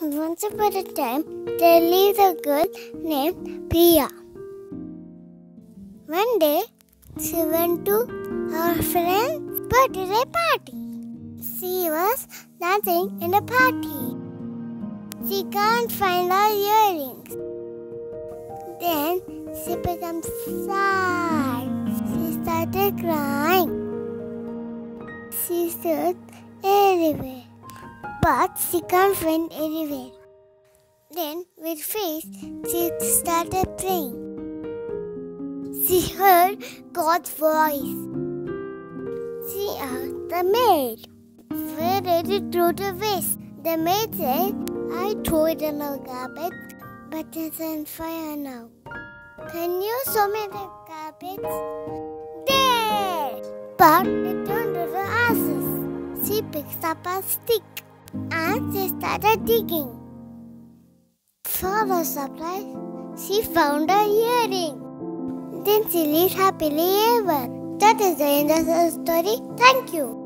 Once upon a time, there lived a girl named Priya. One day, she went to her friend's birthday party. She was dancing in the party. She can't find her earrings. Then she became sad. She started crying. She searched everywhere, but she can't find anywhere. Then, with faith, she started praying. She heard God's voice. She asked the maid, Where did you throw the waste? The maid said, I threw it in the garbage, but it's on fire now. Can you show me the garbage? There! But it turned to the ashes. She picked up a stick and she started digging. For a surprise, she found a earring. Then she lived happily ever. That is the end of the story. Thank you.